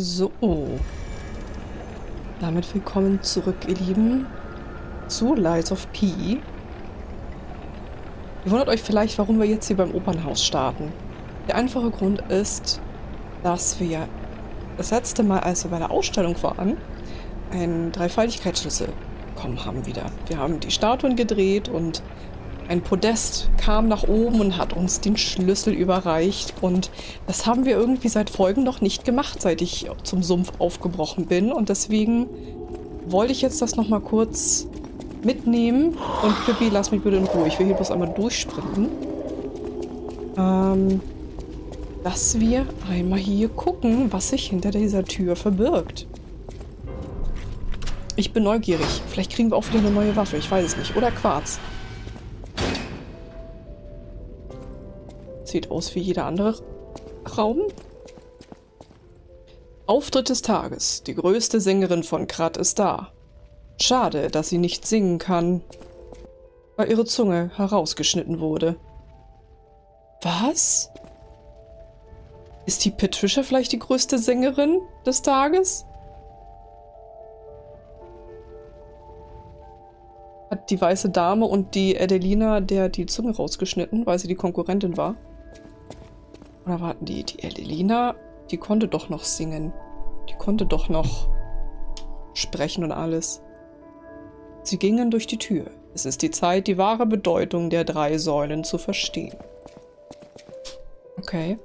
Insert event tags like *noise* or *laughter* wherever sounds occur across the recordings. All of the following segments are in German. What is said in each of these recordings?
So. Damit willkommen zurück, ihr Lieben, zu Lies of P. Ihr wundert euch vielleicht, warum wir jetzt hier beim Opernhaus starten. Der einfache Grund ist, dass wir das letzte Mal, als wir bei der Ausstellung waren, einen Dreifaltigkeitsschlüssel bekommen haben wieder. Wir haben die Statuen gedreht und ein Podest kam nach oben und hat uns den Schlüssel überreicht. Und das haben wir irgendwie seit Folgen noch nicht gemacht, seit ich zum Sumpf aufgebrochen bin. Und deswegen wollte ich jetzt das nochmal kurz mitnehmen. Und Pippi, lass mich bitte in Ruhe. Ich will hier bloß einmal durchsprinten. Ähm, dass wir einmal hier gucken, was sich hinter dieser Tür verbirgt. Ich bin neugierig. Vielleicht kriegen wir auch wieder eine neue Waffe. Ich weiß es nicht. Oder Quarz. Sieht aus wie jeder andere Raum. Auftritt des Tages. Die größte Sängerin von Krat ist da. Schade, dass sie nicht singen kann, weil ihre Zunge herausgeschnitten wurde. Was? Ist die Patricia vielleicht die größte Sängerin des Tages? Hat die weiße Dame und die Adelina der die Zunge rausgeschnitten, weil sie die Konkurrentin war? Oder warten die, die Elena, die konnte doch noch singen. Die konnte doch noch sprechen und alles. Sie gingen durch die Tür. Es ist die Zeit, die wahre Bedeutung der drei Säulen zu verstehen. Okay.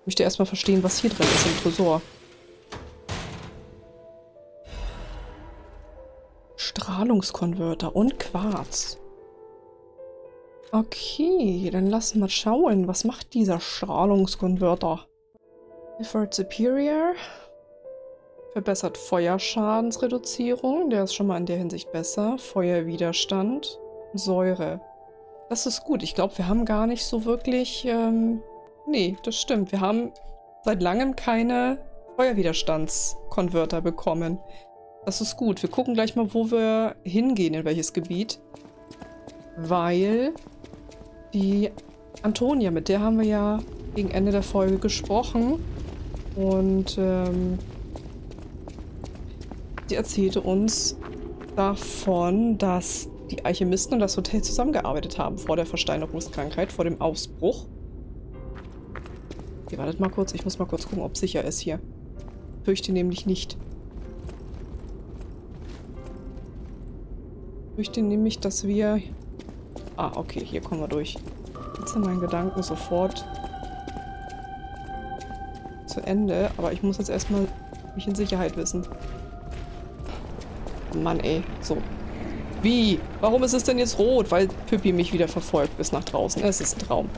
Ich möchte erstmal verstehen, was hier drin ist im Tresor. Strahlungskonverter und Quarz. Okay, dann lassen wir schauen. Was macht dieser Strahlungskonverter? Effort Superior. Verbessert Feuerschadensreduzierung. Der ist schon mal in der Hinsicht besser. Feuerwiderstand. Säure. Das ist gut. Ich glaube, wir haben gar nicht so wirklich... Ähm, nee, das stimmt. Wir haben seit langem keine Feuerwiderstandskonverter bekommen. Das ist gut. Wir gucken gleich mal, wo wir hingehen, in welches Gebiet. Weil die Antonia, mit der haben wir ja gegen Ende der Folge gesprochen. Und ähm, die erzählte uns davon, dass die Alchemisten und das Hotel zusammengearbeitet haben vor der Versteinerungskrankheit, vor dem Ausbruch. Okay, wartet mal kurz. Ich muss mal kurz gucken, ob sicher ist hier. Fürchte nämlich nicht. Fürchte nämlich, dass wir Ah, okay, hier kommen wir durch. Jetzt sind meine Gedanken sofort zu Ende, aber ich muss jetzt erstmal mich in Sicherheit wissen. Mann, ey. So. Wie? Warum ist es denn jetzt rot? Weil Pippi mich wieder verfolgt bis nach draußen. Es ist ein Traum.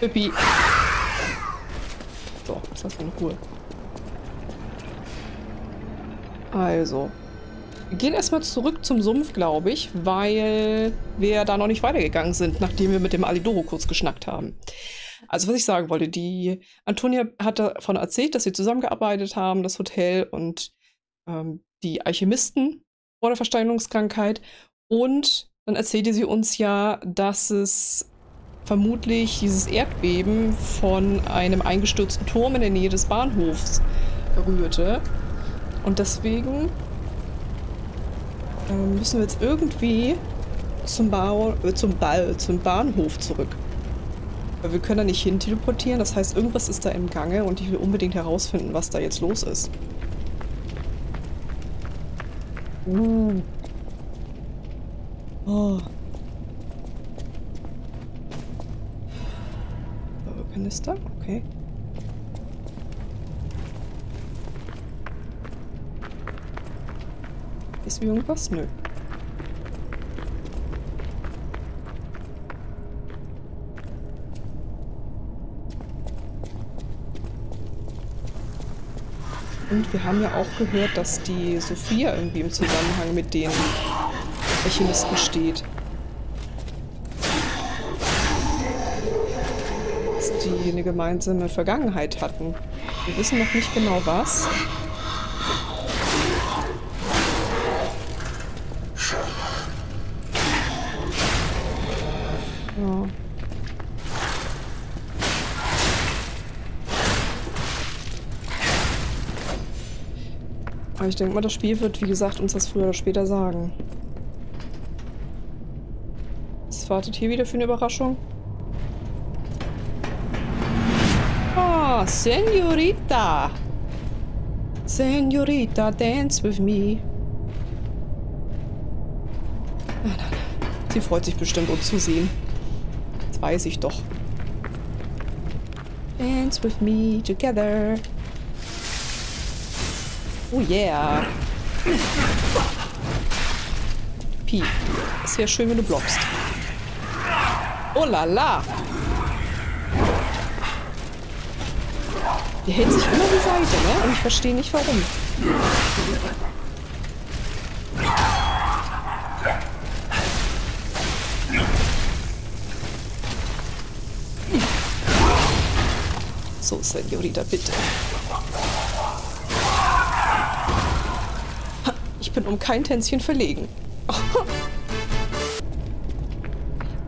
Pippi. So, ist das für eine Ruhe. Also, gehen erstmal zurück zum Sumpf, glaube ich, weil wir da noch nicht weitergegangen sind, nachdem wir mit dem Alidoro kurz geschnackt haben. Also was ich sagen wollte, die Antonia hat davon erzählt, dass sie zusammengearbeitet haben, das Hotel und ähm, die Alchemisten vor der Versteinerungskrankheit. Und dann erzählte sie uns ja, dass es vermutlich dieses Erdbeben von einem eingestürzten Turm in der Nähe des Bahnhofs rührte. Und deswegen ähm, müssen wir jetzt irgendwie zum, Bau, äh, zum, ba zum Bahnhof zurück. Weil wir können da nicht hin teleportieren. Das heißt, irgendwas ist da im Gange und ich will unbedingt herausfinden, was da jetzt los ist. Uh. Oh. Kanister? Okay. Ist irgendwas? Nö. Und wir haben ja auch gehört, dass die Sophia irgendwie im Zusammenhang mit den Alchemisten steht. Dass die eine gemeinsame Vergangenheit hatten. Wir wissen noch nicht genau was. Aber ich denke mal, das Spiel wird, wie gesagt, uns das früher oder später sagen. Was wartet hier wieder für eine Überraschung? Ah, Senorita! Senorita, dance with me. Sie freut sich bestimmt, uns zu sehen. Das weiß ich doch. Dance with me together. Oh yeah. Pi, es wäre schön, wenn du blockst. Oh la la. Die hält sich immer die Seite, ne? Und ich verstehe nicht, warum. So, Senorita, bitte. Bin um kein Tänzchen verlegen. *laughs*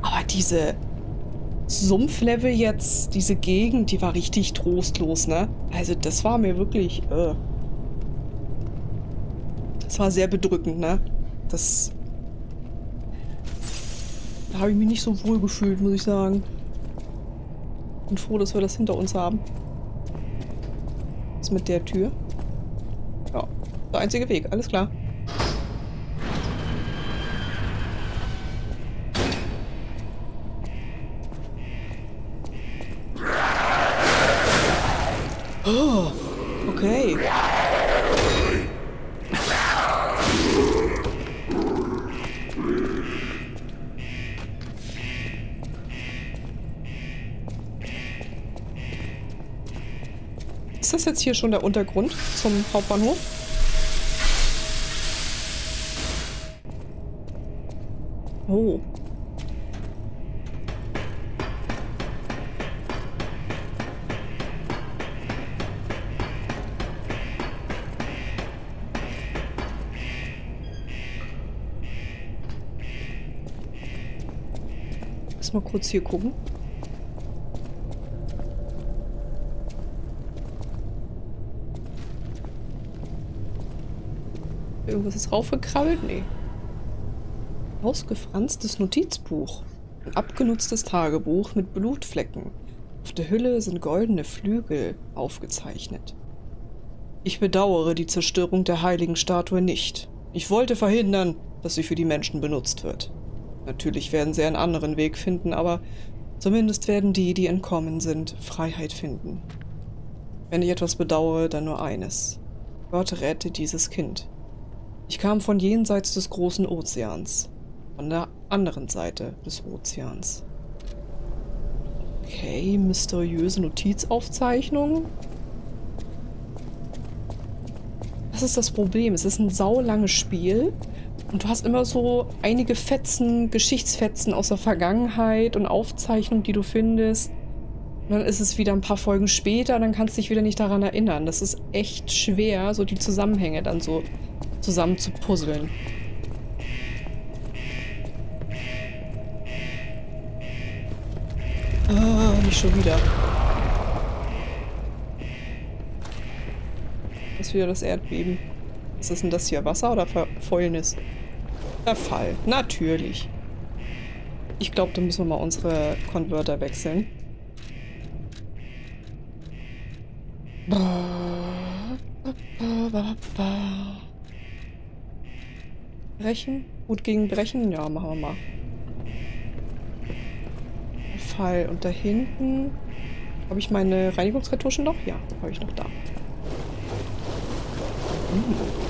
Aber diese Sumpflevel jetzt, diese Gegend, die war richtig trostlos, ne? Also das war mir wirklich... Äh, das war sehr bedrückend, ne? Das... Da habe ich mich nicht so wohl gefühlt, muss ich sagen. Bin froh, dass wir das hinter uns haben. Was mit der Tür? Ja, der einzige Weg, alles klar. Oh, okay. Ist das jetzt hier schon der Untergrund zum Hauptbahnhof? Oh. Mal kurz hier gucken. Irgendwas ist raufgekrabbelt? Nee. Ausgefranstes Notizbuch. Ein abgenutztes Tagebuch mit Blutflecken. Auf der Hülle sind goldene Flügel aufgezeichnet. Ich bedauere die Zerstörung der heiligen Statue nicht. Ich wollte verhindern, dass sie für die Menschen benutzt wird. Natürlich werden sie einen anderen Weg finden, aber zumindest werden die, die entkommen sind, Freiheit finden. Wenn ich etwas bedauere, dann nur eines. Gott rette dieses Kind. Ich kam von jenseits des großen Ozeans. Von der anderen Seite des Ozeans. Okay, mysteriöse Notizaufzeichnungen. Das ist das Problem. Es ist ein saulanges Spiel. Und du hast immer so einige Fetzen, Geschichtsfetzen aus der Vergangenheit und Aufzeichnungen, die du findest. Und dann ist es wieder ein paar Folgen später, dann kannst du dich wieder nicht daran erinnern. Das ist echt schwer, so die Zusammenhänge dann so zusammen zu puzzeln. Ah, nicht schon wieder. Das ist wieder das Erdbeben. Was ist denn das hier? Wasser oder Fäulnis? Fall. Natürlich. Ich glaube, da müssen wir mal unsere Konverter wechseln. Brechen? Gut gegen Brechen? Ja, machen wir mal. Fall. Und da hinten... Habe ich meine Reinigungskartuschen noch? Ja, habe ich noch da. Hm.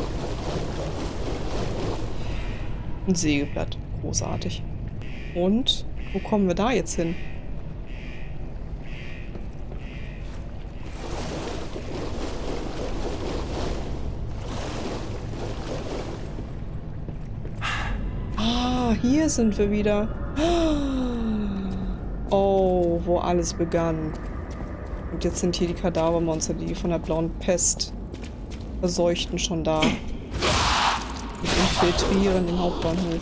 Ein Sägeblatt. Großartig. Und wo kommen wir da jetzt hin? Ah, hier sind wir wieder. Oh, wo alles begann. Und jetzt sind hier die Kadavermonster, die von der blauen Pest verseuchten, schon da infiltrieren den Hauptbahnhof.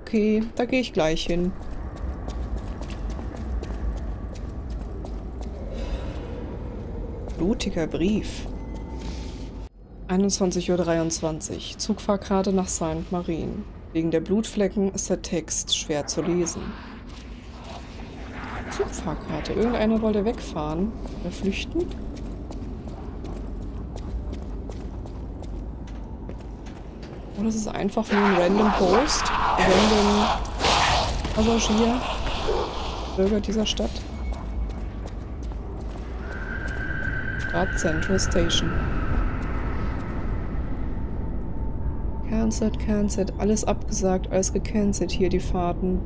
Okay, da gehe ich gleich hin. Blutiger Brief. 21.23 Uhr. Zugfahrkarte nach St. Marien. Wegen der Blutflecken ist der Text schwer zu lesen. Zugfahrkarte. Irgendeiner wollte wegfahren. Oder flüchten? Oder ist es einfach nur ein random Post? Random Passagier? Bürger dieser Stadt? Bad Central Station. Cancelled, cancelled, alles abgesagt, alles gecancelt hier, die Fahrten.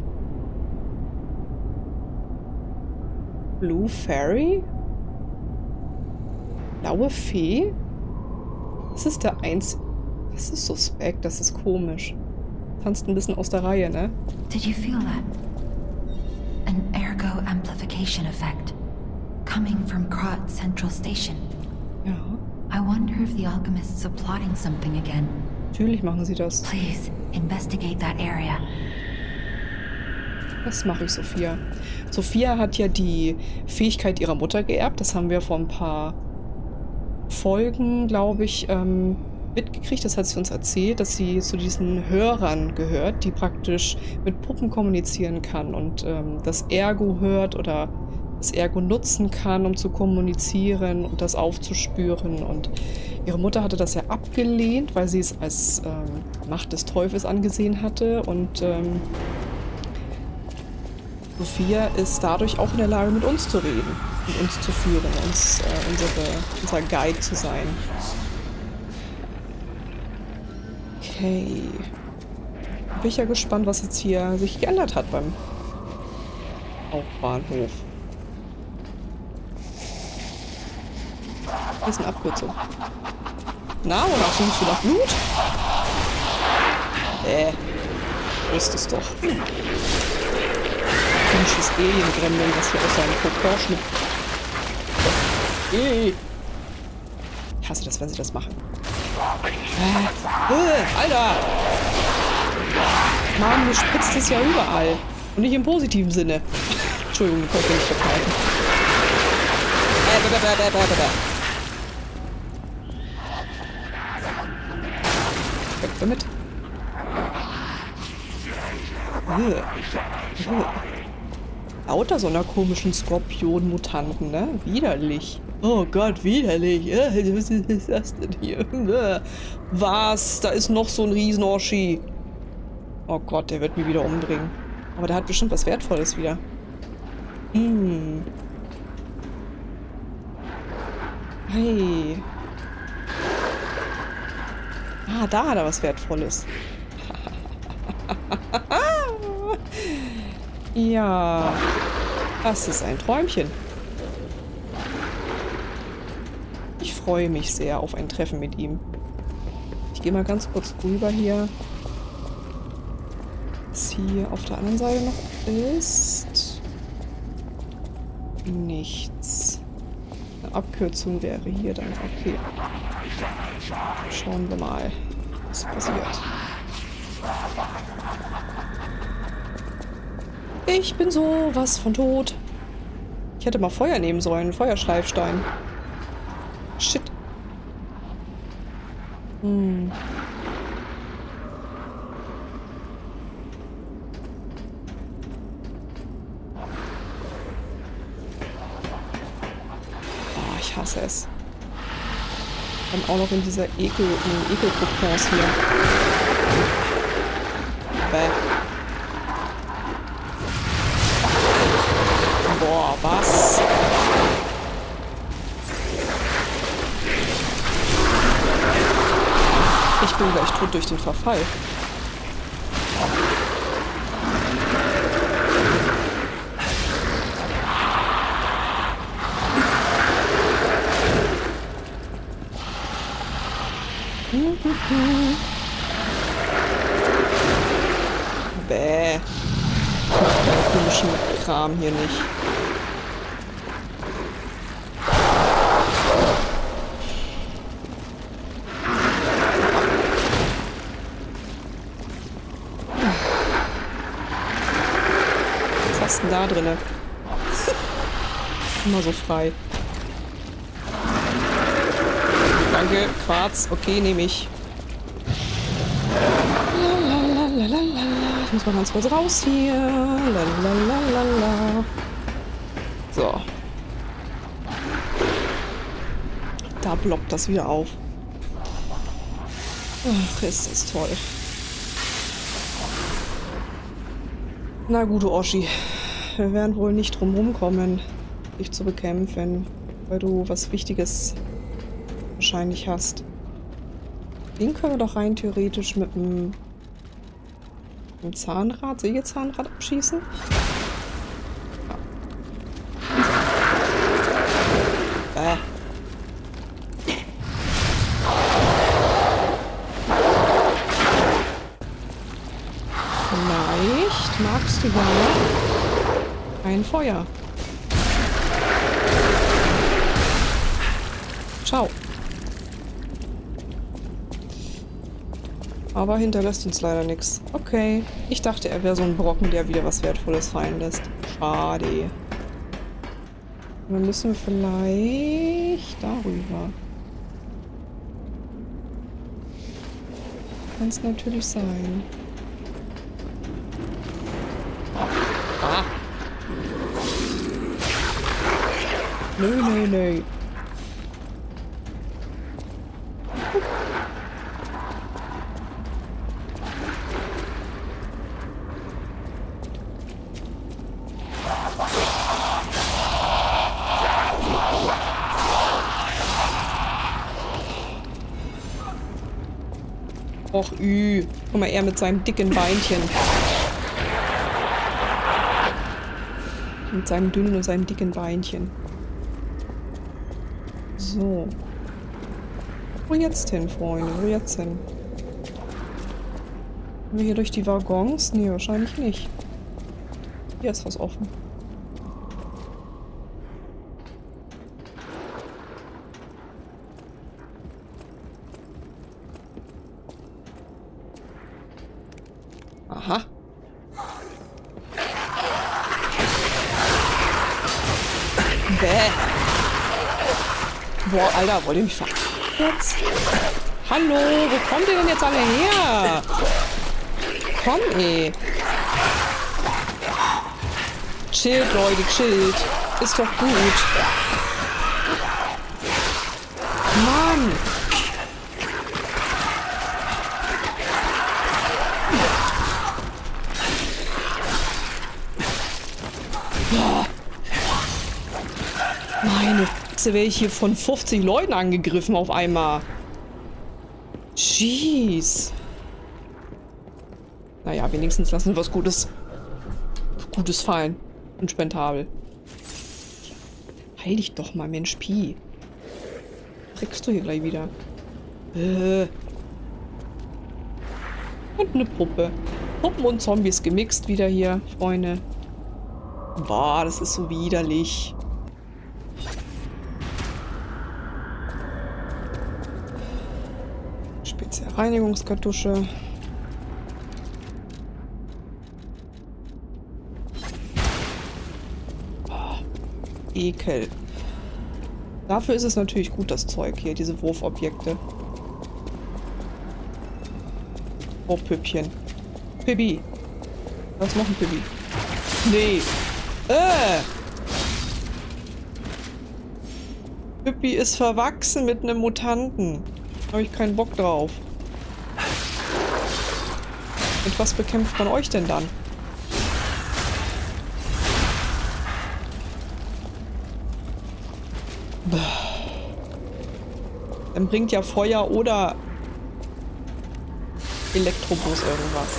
Blue Fairy? Blaue Fee? Das ist der einzige... Das ist suspekt, das ist komisch. Tanzt ein bisschen aus der Reihe, ne? Did you feel that? An ergo amplification effect. Coming from Krat Central Station. Ja, I wonder if the alchemists are plotting something again. natürlich machen sie das. Please, investigate that area. Das mache ich, Sophia. Sophia hat ja die Fähigkeit ihrer Mutter geerbt. Das haben wir vor ein paar Folgen, glaube ich, ähm, mitgekriegt. Das hat sie uns erzählt, dass sie zu diesen Hörern gehört, die praktisch mit Puppen kommunizieren kann und ähm, das Ergo hört oder das Ergo nutzen kann, um zu kommunizieren und das aufzuspüren. Und ihre Mutter hatte das ja abgelehnt, weil sie es als ähm, Macht des Teufels angesehen hatte und ähm, Sophia ist dadurch auch in der Lage, mit uns zu reden und uns zu führen, uns äh, unsere, unser Guide zu sein. Okay. Bin ich ja gespannt, was jetzt hier sich geändert hat beim Hauptbahnhof. Hier ist eine Abkürzung. Na, wonach suchst du nach Blut? Äh, ist es doch. Komisches Alien-Gremlin, was hier aus seinem Kokon schlüpft. Ey. Ich hasse das, wenn sie das machen. Äh, äh, Alter! Mann, mir spritzt es ja überall. Und nicht im positiven Sinne. Entschuldigung, konnte ich nicht verkneifen. Äh. Weg damit. Äh, äh. Lauter so einer komischen Skorpion-Mutanten, ne? Widerlich. Oh Gott, widerlich. Äh, *laughs* Was ist das denn hier? Äh. Was? Da ist noch so ein Riesen-Oschi. Oh Gott, der wird mich wieder umbringen. Aber der hat bestimmt was Wertvolles wieder. Hm. Hey. Ah, da hat er was Wertvolles. Ja. Das ist ein Träumchen. Ich freue mich sehr auf ein Treffen mit ihm. Ich gehe mal ganz kurz rüber hier. Was hier auf der anderen Seite noch ist. Nichts. Eine Abkürzung wäre hier dann okay. Schauen wir mal, was passiert. Ich bin so was von tot. Ich hätte mal Feuer nehmen sollen, Feuerschleifstein. Shit. Hm. Oh, ich hasse es. Dann auch noch in dieser Ekel, in Ekelkokons hier. Bäh. Tot durch den Verfall. Bäh. Ich komischen Kram hier nicht. Da drinne? Immer so frei. Danke, Quarz. Okay, nehme ich. Ich muss mal ganz kurz raus hier. Lalalala. So. Da ploppt das wieder auf. Ach, ist das toll. Na gut, Oschi. Wir werden wohl nicht drum rumkommen, dich zu bekämpfen, weil du was Wichtiges wahrscheinlich hast. Den können wir doch rein theoretisch mit dem Zahnrad, Sägezahnrad abschießen. Ja. Äh. Vielleicht magst du ja ein Feuer. Ciao. Aber hinterlässt uns leider nichts. Okay. Ich dachte, er wäre so ein Brocken, der wieder was Wertvolles fallen lässt. Schade. Dann müssen wir vielleicht darüber. Kann es natürlich sein. Nö, nö, nö. Och, ü. Guck mal, er mit seinem dicken Beinchen. Mit seinem dünnen und seinem dicken Beinchen. So. Wo jetzt hin, Freunde? Wo jetzt hin? Sind wir hier durch die Waggons? Nee, wahrscheinlich nicht. Hier ist was offen. Aha. Bäh. Boah, Alter, wollt ihr mich ver... Jetzt? Hallo, wo kommt ihr denn jetzt alle her? Komm, ey. Chillt, Leute, chillt. Ist doch gut. Mann. Fresse, wäre ich hier von 50 Leuten angegriffen auf einmal. Jeez. Naja, wenigstens lassen wir was Gutes, Gutes fallen. Und spendabel. Heil dich doch mal, Mensch, Pi. Kriegst du hier gleich wieder. Äh. Und eine Puppe. Puppen und Zombies gemixt wieder hier, Freunde. Boah, das ist so widerlich. Reinigungskartusche. Boah, Ekel. Dafür ist es natürlich gut, das Zeug hier, diese Wurfobjekte. Oh, Püppchen. Pippi. Was machen Pippi? Nee. Äh. Pippi ist verwachsen mit einem Mutanten. Habe ich keinen Bock drauf. Mit was bekämpft man euch denn dann? Dann bringt ja Feuer oder Elektrobus irgendwas.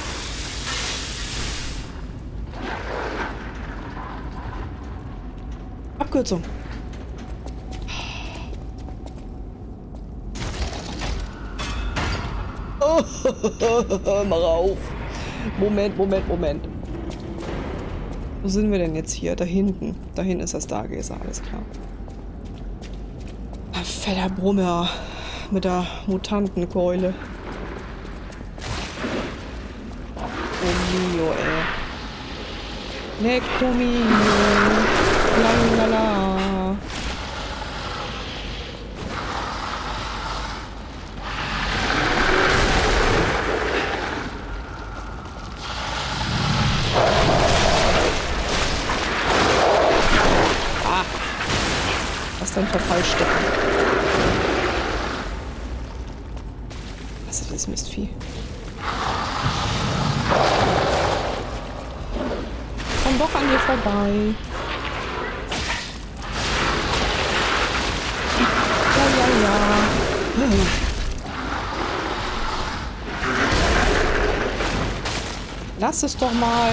Abkürzung. *laughs* Mach auf. Moment, Moment, Moment. Wo sind wir denn jetzt hier? Da hinten. Da hinten ist das Stargazer, alles klar. Ein fetter Brummer mit der Mutantenkeule. Oh mio, ey. Necco mio. Lalala. Verfallstecker. Was ist das Mistvieh? Komm doch an dir vorbei. Ja, ja, ja. Lass es doch mal.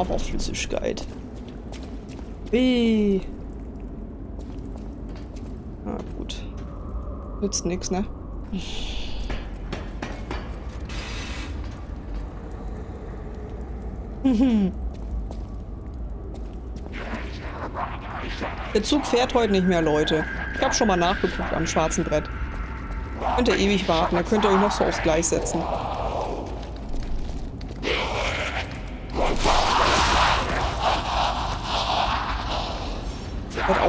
Lava-Flüssigkeit. Weh. Ah, gut. Nützt nix, ne? *laughs* Der Zug fährt heute nicht mehr, Leute. Ich habe schon mal nachgeguckt am schwarzen Brett. Könnt ihr ewig warten, da könnt ihr euch noch so aufs Gleis setzen.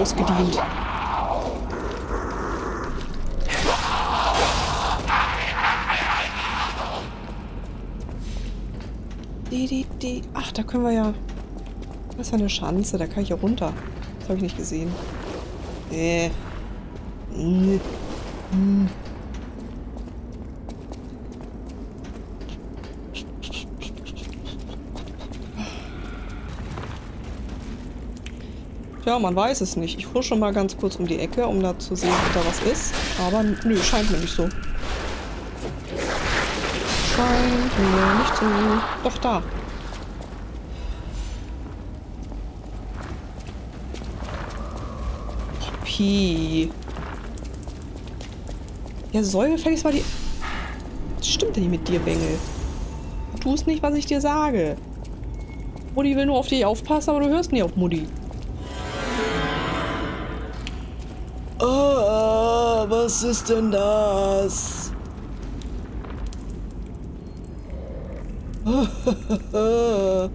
Ausgedient. Die, die, die. Ach, da können wir ja... Das ist ja eine Schanze, da kann ich ja runter. Das habe ich nicht gesehen. Äh. Hm. Hm. Ja, man weiß es nicht. Ich husche mal ganz kurz um die Ecke, um da zu sehen, ob da was ist. Aber nö, scheint mir nicht so. Scheint mir nicht so. Doch, da. Pi. Ja, soll gefälligst mal die... Was stimmt denn nicht mit dir, Bengel? Du tust nicht, was ich dir sage. Mutti will nur auf dich aufpassen, aber du hörst nie auf Mutti. Was ist denn das? *laughs*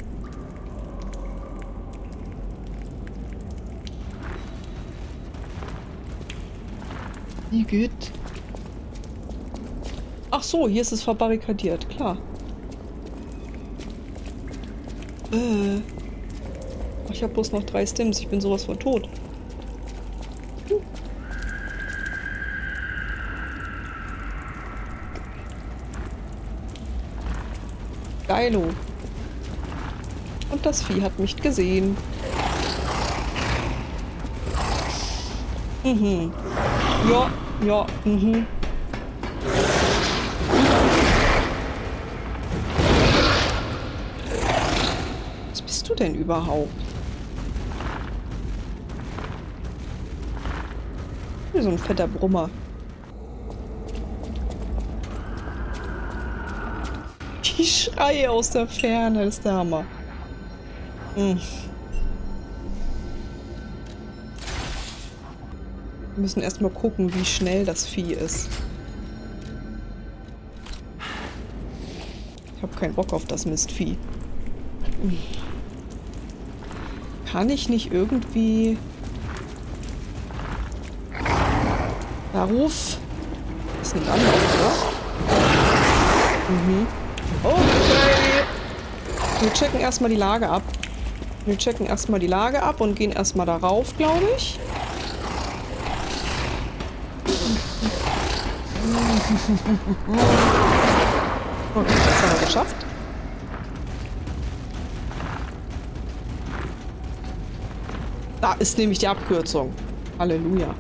Wie gut. Ach so, hier ist es verbarrikadiert, klar. Äh. Ich habe bloß noch drei Stims, ich bin sowas von tot. Geilo. Und das Vieh hat mich gesehen. Mhm. Ja, ja, mhm. Was bist du denn überhaupt? So ein fetter Brummer. *laughs* Die Schreie aus der Ferne, das ist der Hammer. Hm. Wir müssen erstmal gucken, wie schnell das Vieh ist. Ich habe keinen Bock auf das Mistvieh. Hm. Kann ich nicht irgendwie... Ja, Ruf. Ist ein Anlauf, oder? Mhm. Okay. Wir checken erstmal die Lage ab. Wir checken erstmal die Lage ab und gehen erstmal darauf, glaube ich. *laughs* Okay, das haben wir geschafft. Da ist nämlich die Abkürzung. Halleluja.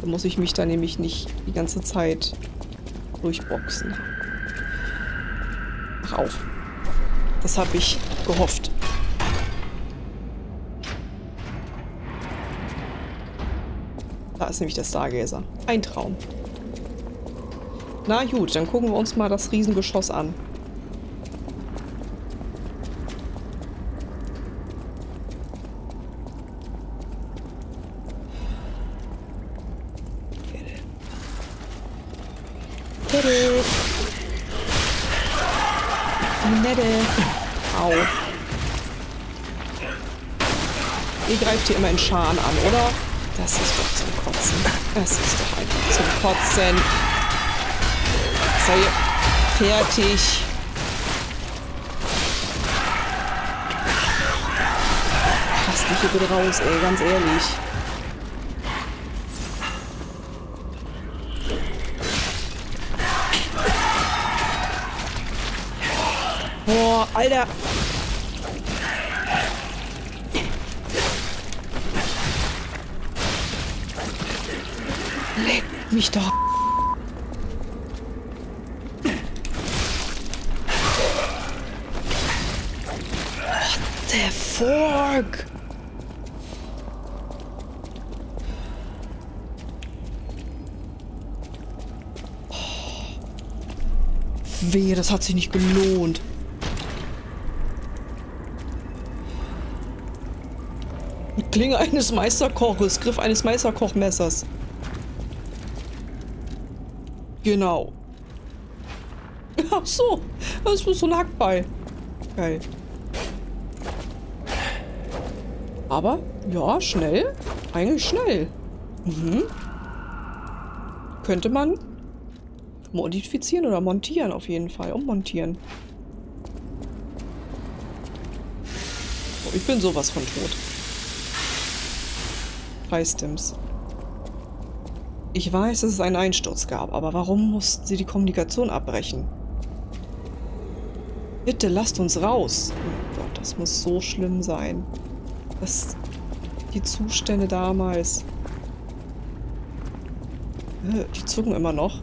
Da muss ich mich da nämlich nicht die ganze Zeit durchboxen einfach auf. Das habe ich gehofft. Da ist nämlich der Stargazer. Ein Traum. Na gut, dann gucken wir uns mal das Riesengeschoss an. Greift hier immer in Scharen an, oder? Das ist doch zum Kotzen. Das ist doch einfach zum Kotzen. So, fertig. Lass mich hier bitte raus, ey, ganz ehrlich. Boah, Alter. Leck mich doch. What the fuck? Wehe, das hat sich nicht gelohnt. Klinge eines Meisterkoches, Griff eines Meisterkochmessers. Genau. Ach so, das ist so ein Hackbeil. Geil. Aber, ja, schnell. Eigentlich schnell. Mhm. Könnte man modifizieren oder montieren auf jeden Fall. Ummontieren. Oh, ich bin sowas von tot. Drei Stims. Ich weiß, dass es einen Einsturz gab, aber warum mussten sie die Kommunikation abbrechen? Bitte lasst uns raus. Oh Gott, das muss so schlimm sein. Das, die Zustände damals. Äh, die zucken immer noch.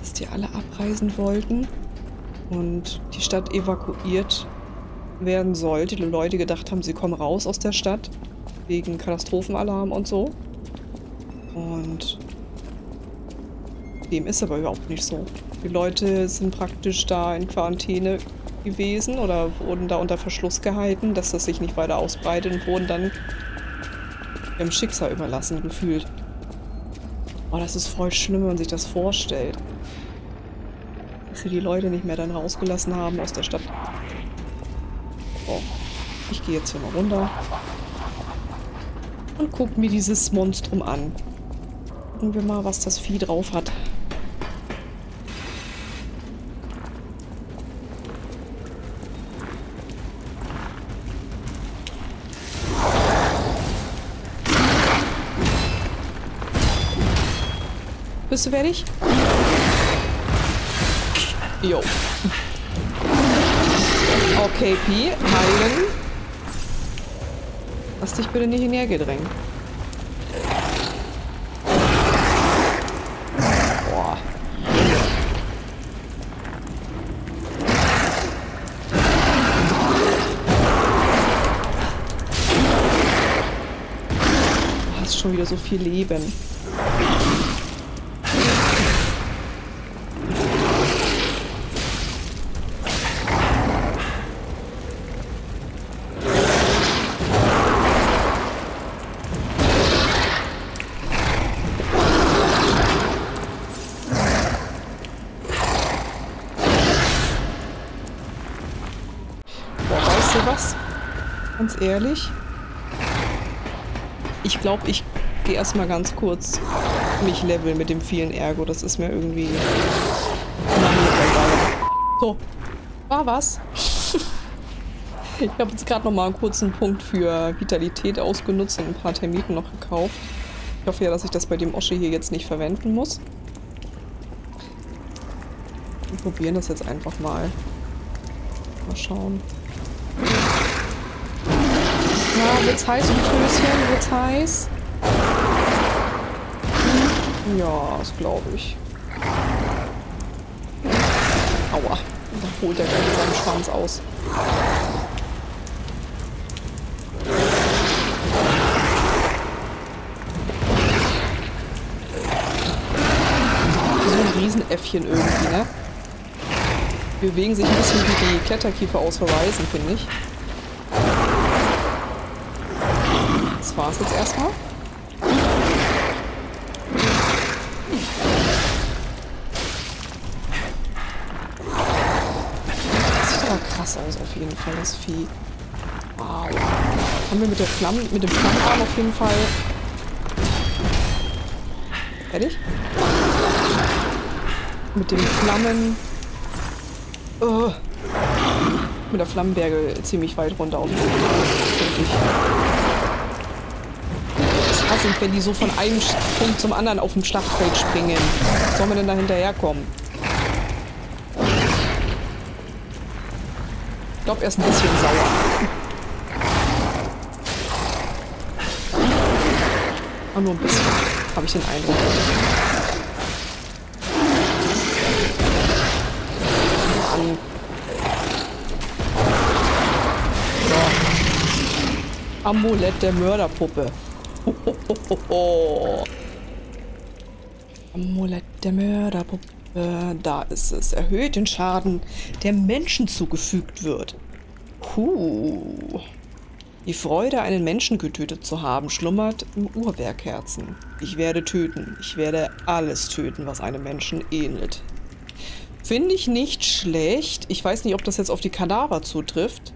Dass die alle abreisen wollten und die Stadt evakuiert werden sollte. Die Leute gedacht haben, sie kommen raus aus der Stadt wegen Katastrophenalarm und so. Und dem ist aber überhaupt nicht so. Die Leute sind praktisch da in Quarantäne gewesen oder wurden da unter Verschluss gehalten, dass das sich nicht weiter ausbreitet und wurden dann ihrem Schicksal überlassen, gefühlt. Oh, das ist voll schlimm, wenn man sich das vorstellt. Dass sie die Leute nicht mehr dann rausgelassen haben aus der Stadt. Gehe jetzt hier mal runter. Und guck mir dieses Monstrum an. Gucken wir mal, was das Vieh drauf hat. Bist du fertig? Jo. Okay, Pi, heilen. Lass dich bitte nicht in drängen. Boah. Du hast schon wieder so viel Leben. Ehrlich. Ich glaube, ich gehe erstmal ganz kurz mich leveln mit dem vielen Ergo. Das ist mir irgendwie... So. War was? ich habe jetzt gerade nochmal einen kurzen Punkt für Vitalität ausgenutzt und ein paar Termiten noch gekauft. Ich hoffe ja, dass ich das bei dem Osche hier jetzt nicht verwenden muss. Wir probieren das jetzt einfach mal. Mal schauen. Wird's heiß um Töschen? Wird's heiß? Ja, das glaube ich. Aua. Da holt er gleich seinen Schwanz aus. So ein Riesenäffchen irgendwie, ne? Bewegen sich ein bisschen wie die Kletterkiefer aus Verweisen, finde ich. Das jetzt erstmal. Das sieht aber krass aus auf jeden Fall, das Vieh. Wow. Haben wir mit der Flamme, mit dem Flammenarm auf jeden Fall Fertig? Mit den Flammen. Oh. Mit der Flammenberge ziemlich weit runter auf den ich. Das hasse ich, wenn die so von einem Punkt zum anderen auf dem Schlachtfeld springen. Was soll man denn da hinterherkommen? Ich glaube, er ist ein bisschen sauer. Aber nur ein bisschen, habe ich den Eindruck. An. So. Amulett der Mörderpuppe. Amulett der Mörderpuppe. Da ist es. Erhöht den Schaden, der Menschen zugefügt wird. Puh. Die Freude, einen Menschen getötet zu haben, schlummert im Uhrwerkherzen. Ich werde töten. Ich werde alles töten, was einem Menschen ähnelt. Finde ich nicht schlecht. Ich weiß nicht, ob das jetzt auf die Kadaver zutrifft.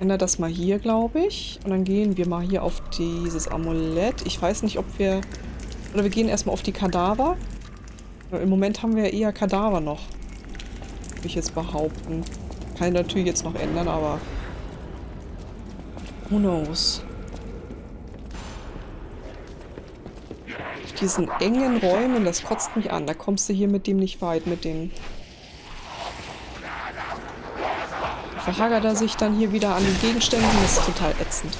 Ändere das mal hier, glaube ich. Und dann gehen wir mal hier auf dieses Amulett. Ich weiß nicht, ob wir... Oder wir gehen erstmal auf die Kadaver. Im Moment haben wir eher Kadaver noch. Würde ich jetzt behaupten. Kann ich natürlich jetzt noch ändern, aber... Who knows? Auf diesen engen Räumen, das kotzt mich an. Da kommst du hier mit dem nicht weit, mit dem... Verhagert er sich dann hier wieder an den Gegenständen. Das ist total ätzend.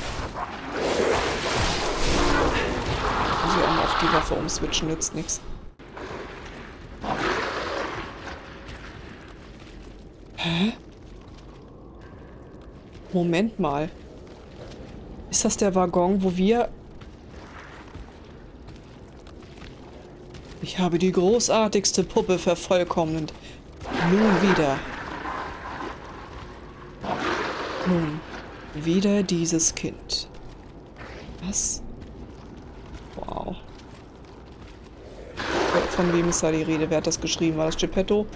Auch mal auf die Waffe umswitchen, nützt nichts. Hä? Moment mal. Ist das der Waggon, wo wir... Ich habe die großartigste Puppe vervollkommnet. Nun wieder. Nun, wieder dieses Kind. Was? Wow. Von wem ist da die Rede? Wer hat das geschrieben? War das Geppetto?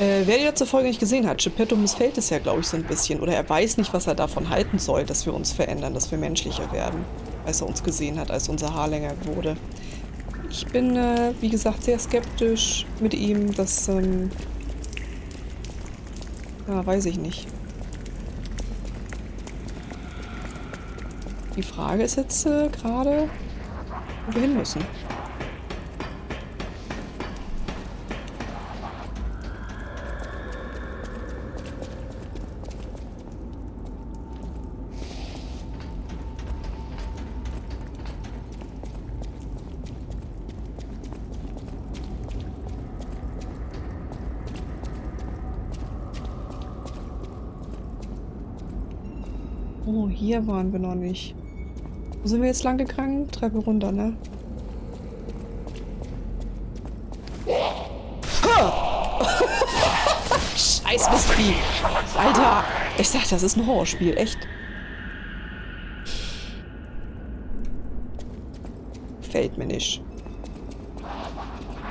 Äh, wer die letzte Folge nicht gesehen hat, Geppetto missfällt es ja, glaube ich, so ein bisschen. Oder er weiß nicht, was er davon halten soll, dass wir uns verändern, dass wir menschlicher werden. Als er uns gesehen hat, als unser Haar länger wurde. Ich bin, äh, wie gesagt, sehr skeptisch mit ihm. Das, ähm... Ja, weiß ich nicht. Die Frage ist jetzt äh, gerade, wo wir hin müssen. Oh, hier waren wir noch nicht. Wo sind wir jetzt lang gegangen? Treppe runter, ne? Scheiß Mistvieh. Alter, ich sag, das ist ein Horrorspiel, echt. Fällt mir nicht.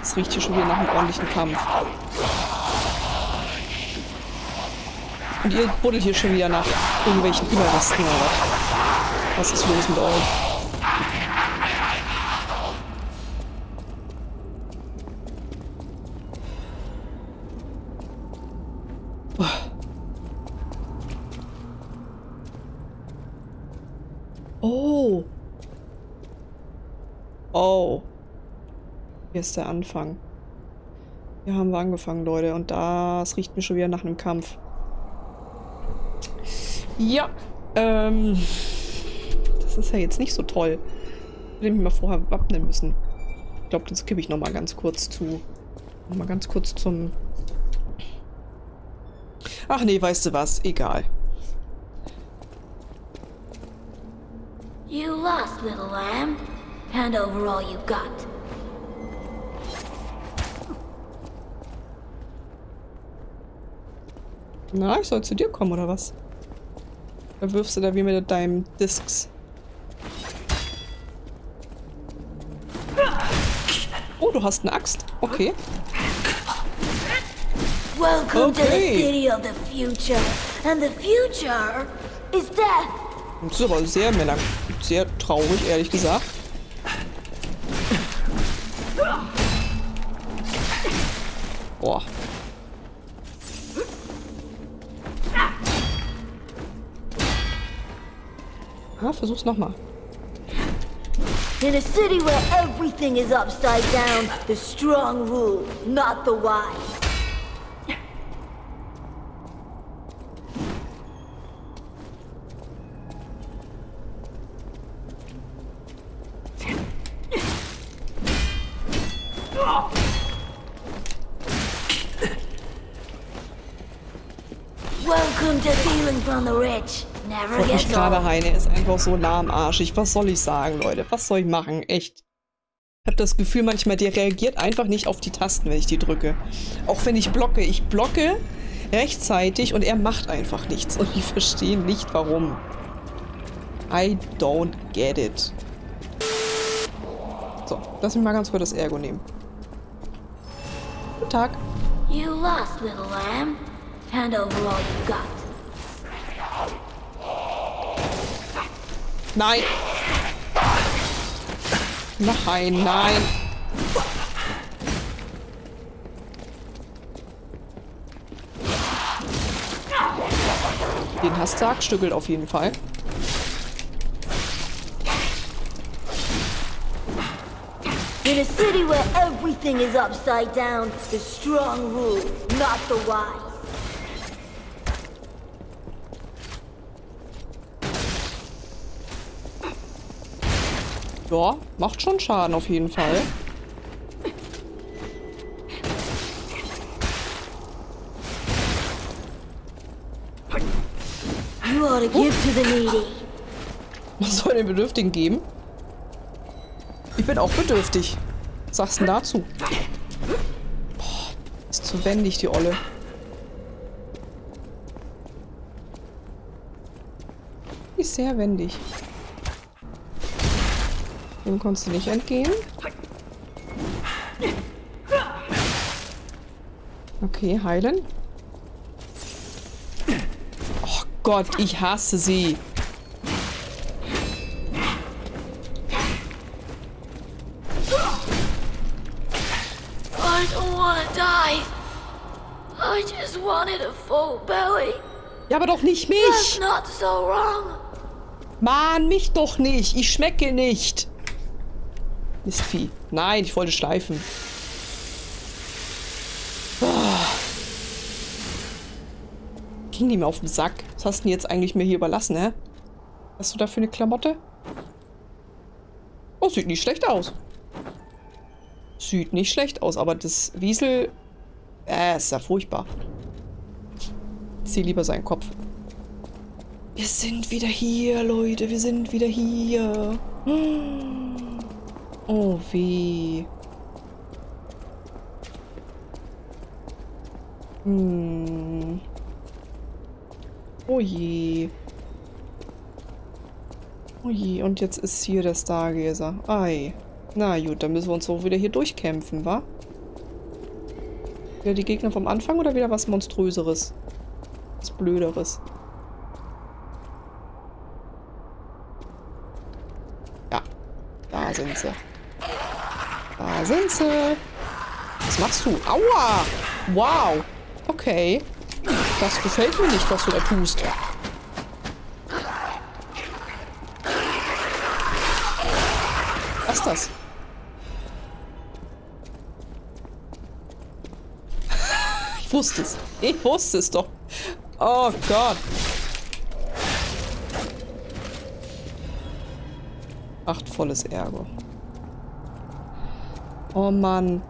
Das riecht hier schon wieder nach einem ordentlichen Kampf. Und ihr buddelt hier schon wieder nach irgendwelchen Überresten oder was? Was ist los mit euch? Oh. Oh. Hier ist der Anfang. Hier haben wir angefangen, Leute. Und das riecht mir schon wieder nach einem Kampf. Ja, ähm, das ist ja jetzt nicht so toll. Hätte ich mich mal vorher wappnen müssen. Ich glaube, das gebe ich noch mal ganz kurz zu. Noch mal ganz kurz zum... Ach nee, weißt du was? Egal. You lost, little lamb. Hand over all you got. Na, ich soll zu dir kommen, oder was? Da wirfst du da wie mit deinem Discs. Oh, du hast eine Axt. Okay. Welcome okay. to the city of the future. And the future is death. Das ist aber sehr sehr traurig, ehrlich gesagt. Versuch's nochmal. In a city where everything is upside down, the strong rule, not the wise. Welcome to stealing from the rich. Old. Heine ist einfach so lahmarschig. Was soll ich sagen, Leute? Was soll ich machen? Echt. Ich habe das Gefühl manchmal, der reagiert einfach nicht auf die Tasten, wenn ich die drücke. Auch wenn ich blocke. Ich blocke rechtzeitig und er macht einfach nichts. Und ich verstehe nicht, warum. I don't get it. So, lass mich mal ganz kurz das Ergo nehmen. Guten Tag. You lost, little lamb. Hand over all you got. Nein. Nein, nein. Den hast du Sargstückelt auf jeden Fall. In a city where everything is upside down, the strong rule, not the wise. Ja, macht schon Schaden auf jeden Fall. Was soll den Bedürftigen geben? Ich bin auch bedürftig. Was sagst du denn dazu? Boah, ist zu wendig, die Olle. Ist sehr wendig. Dem konntest du nicht entgehen. Okay, heilen. Oh Gott, ich hasse sie. Ja, aber doch nicht That's mich. not so wrong. Mahn mich doch nicht. Ich schmecke nicht. Mistvieh. Nein, ich wollte schleifen. Ah. Ging die mir auf den Sack. Was hast du denn jetzt eigentlich mir hier überlassen, hä? Hast du da für eine Klamotte? Oh, sieht nicht schlecht aus. Sieht nicht schlecht aus, aber das Wiesel... Äh, ist ja furchtbar. Zieh lieber seinen Kopf. Wir sind wieder hier, Leute. Wir sind wieder hier. Oh, weh. Hm. Oh je. Oh je, und jetzt ist hier der Stargazer. Ei. Na gut, dann müssen wir uns auch wieder hier durchkämpfen, wa? Wieder die Gegner vom Anfang oder wieder was Monströseres? Was Blöderes? Ja, da sind sie. Da sind sie. Was machst du? Aua! Wow! Okay. Das gefällt mir nicht, was du da tust. Was ist das? *laughs* Ich wusste es. Ich wusste es doch. Oh Gott. Achtvolles Ärger. Oh Mann.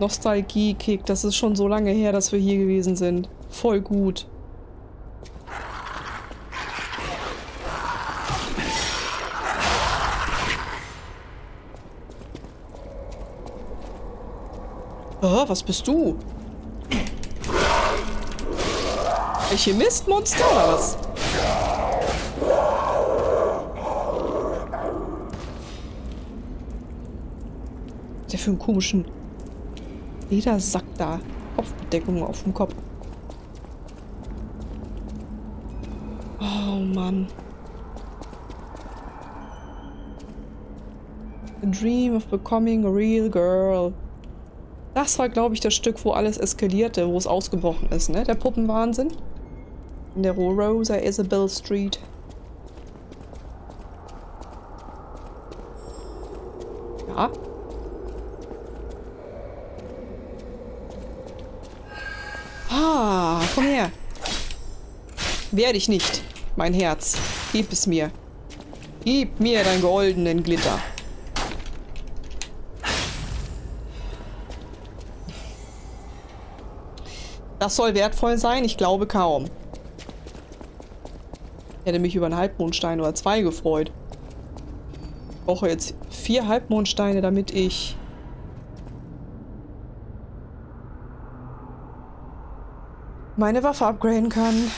Nostalgie-Kick. Das ist schon so lange her, dass wir hier gewesen sind. Voll gut. Oh, was bist du? Welche Mistmonster oder was? für einen komischen Ledersack da? Kopfbedeckung auf dem Kopf. Oh Mann. The dream of becoming a real girl. Das war, glaube ich, das Stück, wo alles eskalierte, wo es ausgebrochen ist, ne? Der Puppenwahnsinn. In der Rosa Isabel Street. Werde ich nicht. Mein Herz. Gib es mir. Gib mir deinen goldenen Glitter. Das soll wertvoll sein? Ich glaube kaum. Ich hätte mich über einen Halbmondstein oder zwei gefreut. Ich brauche jetzt vier Halbmondsteine, damit ich... meine Waffe upgraden kann.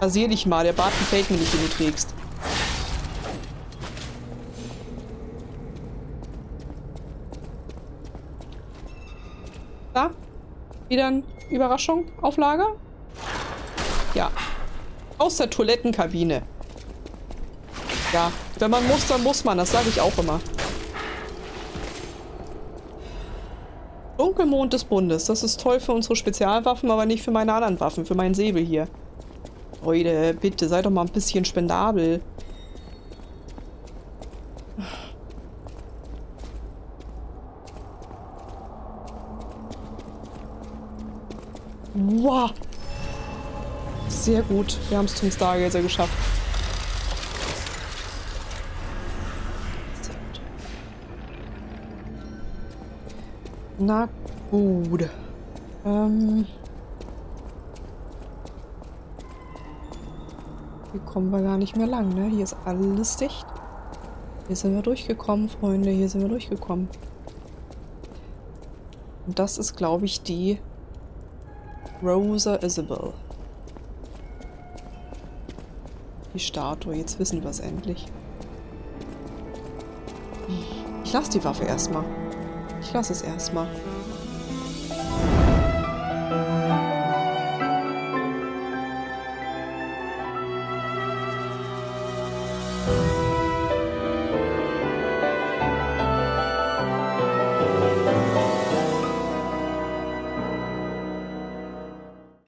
Rasier dich mal, der Bart gefällt mir nicht, den du trägst. Da? Wieder eine Überraschung auf Lager? Ja. Aus der Toilettenkabine. Ja, wenn man muss, dann muss man. Das sage ich auch immer. Dunkelmond des Bundes. Das ist toll für unsere Spezialwaffen, aber nicht für meine anderen Waffen. Für meinen Säbel hier. Leute, bitte, seid doch mal ein bisschen spendabel. Wow. Sehr gut. Wir haben es zum Stargazer geschafft. Sehr gut. Na gut. Ähm... kommen wir gar nicht mehr lang, ne? Hier ist alles dicht. Hier sind wir durchgekommen, Freunde. Hier sind wir durchgekommen. Und das ist, glaube ich, die Rosa Isabel. Die Statue. Jetzt wissen wir es endlich. Ich lasse die Waffe erstmal. Ich lasse es erstmal.